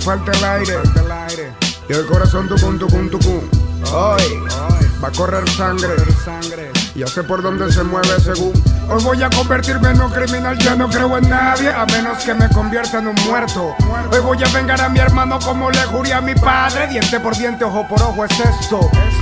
Falta el aire. Y el corazón tucum, tucum, tucum. Hoy va a correr sangre. Ya sé por dónde se mueve según. Hoy voy a convertirme en un criminal, ya no creo en nadie, a menos que me convierta en un muerto. Hoy voy a vengar a mi hermano como le juré a mi padre, diente por diente, ojo por ojo es esto.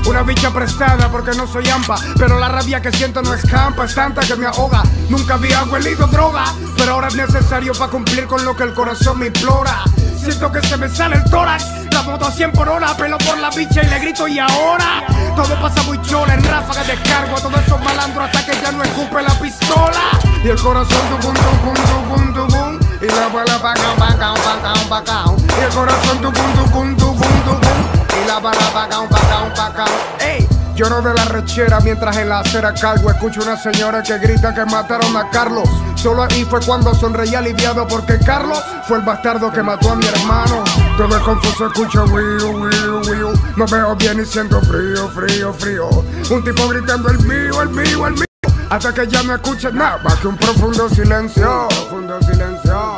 Una bicha prestada porque no soy ampa, pero la rabia que siento no escampa, es tanta que me ahoga. Nunca había huelido droga, pero ahora es necesario para cumplir con lo que el corazón me implora. Siento que se me sale el tórax, la moto a 100 por hora, pelo por la bicha y le grito y ahora. Todo pasa muy chola, en ráfagas descargo a todos esos malandros hasta que ya no escupe la pistola. Y el corazón tucum, tucum, tucum, tucum. Y la bala pacao, pacao, pacao, pacao. Y el corazón tucum, tucum, tucum, tucum. Y la bala pacao, pacao, pacao. Ey. Lloro de la rechera mientras en la acera cargo. Escucho una señora que grita que mataron a Carlos. Solo ahí fue cuando sonreí aliviado Porque Carlos fue el bastardo que mató a mi hermano. Todo es confuso, escucho wiu, wiu, wiu. No veo bien y siento frío, frío, frío. Un tipo gritando el mío, el mío, el mío Hasta que ya no escuches nada Más que un profundo silencio Profundo silencio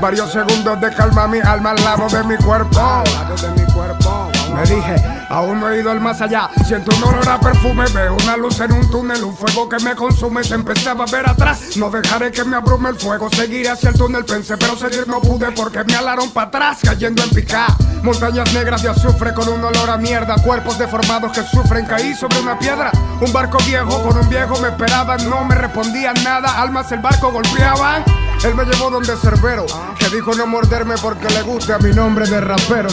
Varios segundos de calma mi alma al lado de mi cuerpo. De mi cuerpo. Me dije, aún no he ido al más allá. Siento un olor a perfume, veo una luz en un túnel, un fuego que me consume. Se empezaba a ver atrás. No dejaré que me abrume el fuego, seguiré hacia el túnel. Pensé, pero seguir no pude porque me alaron para atrás, cayendo en pica. Montañas negras de azufre con un olor a mierda. Cuerpos deformados que sufren. Caí sobre una piedra. Un barco viejo con un viejo me esperaba, no me respondían nada. Almas el barco golpeaban. Él me llevó donde Cerbero, que dijo no morderme porque le gusta mi nombre de rapero.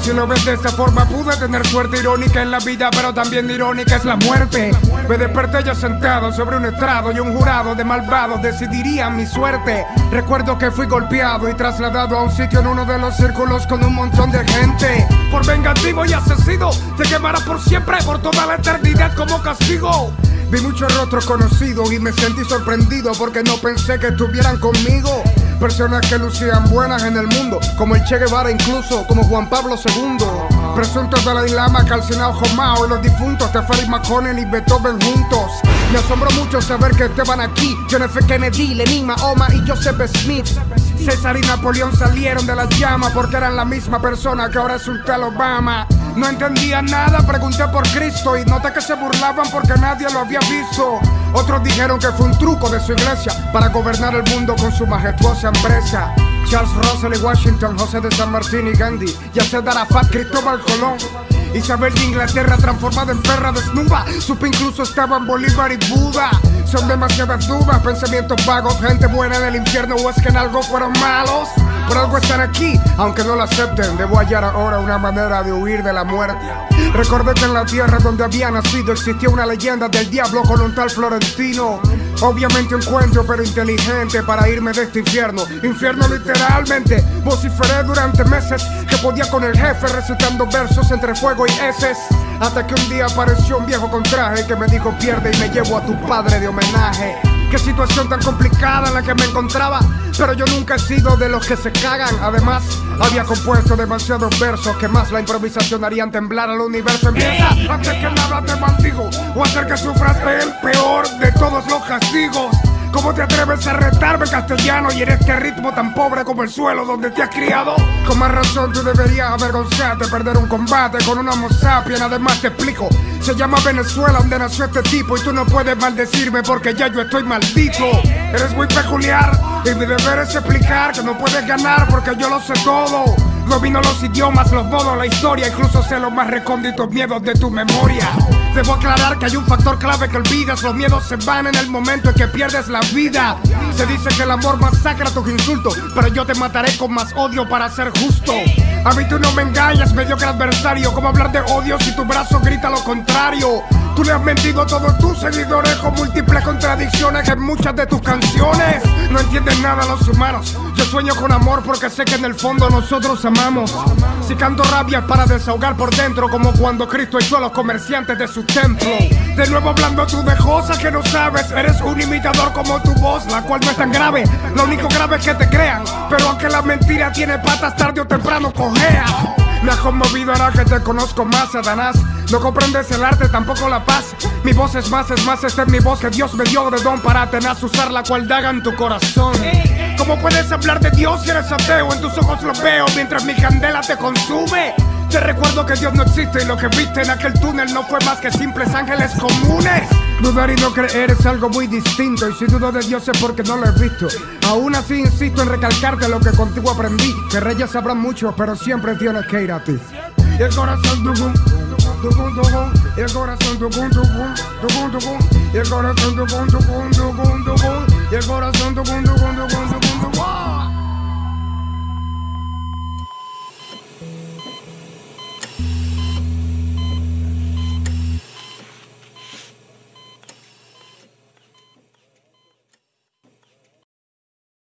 Si lo ves de esa forma, pude tener suerte irónica en la vida, pero también irónica es la muerte. Me desperté ya sentado sobre un estrado y un jurado de malvados decidirían mi suerte. Recuerdo que fui golpeado y trasladado a un sitio en uno de los círculos con un montón de gente. Por vengativo y asesino, te quemará por siempre, por toda la eternidad como castigo. Vi muchos rostros conocidos y me sentí sorprendido porque no pensé que estuvieran conmigo. Personas que lucían buenas en el mundo, como el Che Guevara incluso, como Juan Pablo II. Presuntos Dalai Lama, calcinado Jomao y los difuntos Tefari McConnell y Beethoven juntos. Me asombró mucho saber que estaban aquí. John F. Kennedy, Lenin, Mahoma y Joseph Smith. César y Napoleón salieron de la llama porque eran la misma persona que ahora es un tal Obama. No entendía nada, pregunté por Cristo y noté que se burlaban porque nadie lo había visto. Otros dijeron que fue un truco de su iglesia para gobernar el mundo con su majestuosa empresa. Charles Russell y Washington, José de San Martín y Gandhi, Yasser Arafat, Cristóbal Colón. Isabel de Inglaterra transformada en perra desnuda. Supe incluso estaban Bolívar y Buda. Son demasiadas dudas, pensamientos vagos, gente buena del infierno o es que en algo fueron malos. Por algo están aquí, aunque no lo acepten. Debo hallar ahora una manera de huir de la muerte. Recordé que en la tierra donde había nacido existía una leyenda del diablo con un tal Florentino. Obviamente un cuento, pero inteligente para irme de este infierno. Infierno literalmente. Vociferé durante meses que podía con el jefe recitando versos entre fuego y heces. Hasta que un día apareció un viejo con traje que me dijo pierde y me llevo a tu padre de homenaje. Qué situación tan complicada en la que me encontraba, pero yo nunca he sido de los que se cagan. Además, había compuesto demasiados versos que más la improvisación harían temblar al universo. Empieza antes que nada te maldigo o hacer que sufras el peor de todos los castigos. ¿Cómo te atreves a retarme castellano y en este ritmo tan pobre como el suelo donde te has criado? Con más razón tú deberías avergonzarte, perder un combate con un homo sapiens. Además te explico, se llama Venezuela donde nació este tipo y tú no puedes maldecirme porque ya yo estoy maldito. Eres muy peculiar y mi deber es explicar que no puedes ganar porque yo lo sé todo. Domino los idiomas, los modos, la historia, incluso sé los más recónditos miedos de tu memoria. Debo aclarar que hay un factor clave que olvidas, los miedos se van en el momento en que pierdes la vida. Se dice que el amor masacra tus insultos, pero yo te mataré con más odio para ser justo. A mí tú no me engañas, mediocre adversario. ¿Cómo hablar de odio si tu brazo grita lo contrario? Tú le has mentido a todos tus seguidores con múltiples contradicciones en muchas de tus canciones. No entienden nada los humanos. Yo sueño con amor porque sé que en el fondo nosotros amamos. Si canto rabia para desahogar por dentro, como cuando Cristo echó a los comerciantes de su templo. De nuevo hablando tú de cosas que no sabes. Eres un imitador como tu voz, la cual no es tan grave. Lo único grave es que te crean. Pero aunque la mentira tiene patas, tarde o temprano cojea. Me has conmovido ahora que te conozco más, Satanás. No comprendes el arte, tampoco la paz. Mi voz es más, es más, esta es mi voz que Dios me dio de don para tenaz usar la cual daga en tu corazón. ¿Cómo puedes hablar de Dios si eres ateo? En tus ojos lo veo mientras mi candela te consume. Te recuerdo que Dios no existe y lo que viste en aquel túnel no fue más que simples ángeles comunes. Dudar y no creer es algo muy distinto y si dudo de Dios es porque no lo he visto. Aún así insisto en recalcarte lo que contigo aprendí, que reyes sabrán mucho, pero siempre tienes que ir a ti. Y el corazón tucum, tucum, tucum, y el corazón tucum, tucum, tucum, tucum, y el corazón tucum, tucum, tucum, tucum, y el corazón tucum, tucum.